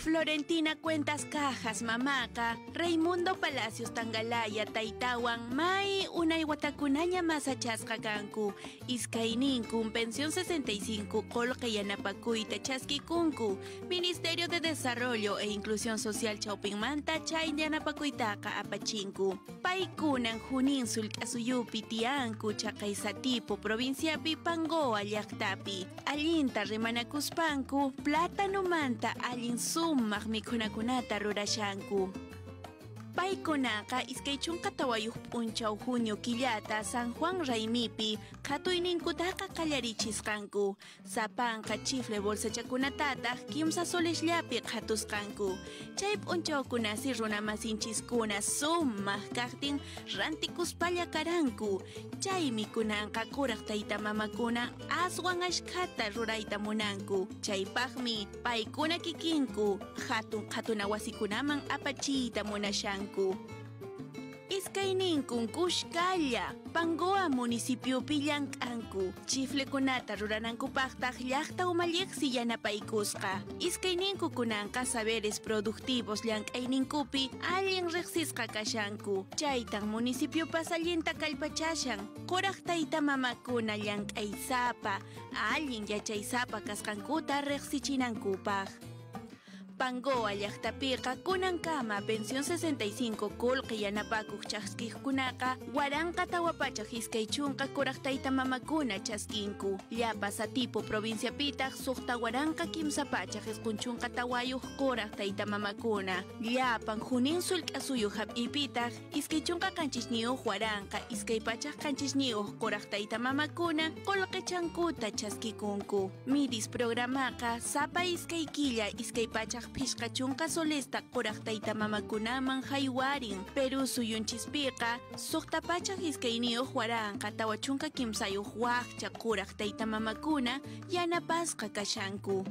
Florentina Cuentas Cajas Mamaca, Raimundo Palacios Tangalaya Taitawan, Mai Unay Watakunaña Masachasqa kanku, Iskaininku, Pensión 65 Colca Yanapakuita Chaskikunku, Ministerio de Desarrollo e Inclusión Social Chaupinmanta Chay Yanapakuitaka Apachinku. Paikunan Junin Sulkasuyupi Tianku Chakaisatipo Provinciapi Pangoa Llaqtapi. Allinta Rimanakuspanku, Plátano Manta Allin sumaq mikhunakunata rurashanku. Paykunaqa iskay chunka tawayuq p'unchaw junio killata San Juan Raimipi qhatuyninkutaqa qallarichisqanku. Sapanqa chifle bolsachakunatataq kimsa solesllapi qhatusqanku. Chay p'unchawkunasi runamasinchiskuna sumaq kaqtin rantikuspalla karanku. Chaymi kunanqa kuraq tayta mamakuna aswan ashkhata rurayta munanku. Chaypaqmi paykuna kikinku hatun qhatuna wasikunaman apachiyta munashanku. Iskayninkun kushkalla, Pangoa municipiopi llank'anku. Chiflekunata ruranankupaqtaq llaqta umalliqsi yanapaykusqa. Iskayninku kunanqa saberes productivos llank'ayninkupi allin riqsisqa kashanku. Chaytan municipiopas allinta kallpachashan. Kuraq tayta mamakuna llank'aysapa, allin yachaysapa kasqankuta riqsichinankupaq. Pangoa llaqtapiqa kunankama pensión 65 qullqi yanapakuq chaskijkunaqa waranqa tawapachaq iskay chunqa kuraq tayta mamakuna chaskinku llapa satipo provinciapitaq suqta waranqa kimsa pachaq isqunchunqa tawayuq kuraq tayta mamakuna llapan junin sullk'asuyuq hap'ipitaq iskay chunqa qanchisniyuq waranqa iskay pachaq qanchisniyuq kuraq tayta mamakuna qullqichankuta chaskikunku midis programaqa sapa iskay killa iskay pachaq pishqa chunqa solesta kuraq tayta mamakunaman haywarin. Perú suyunchispiqa suqta pachaq iskayniyuq waranqa tawa chunqa kimsayuq waqcha kuraq tayta mamakuna yanapasqa kashanku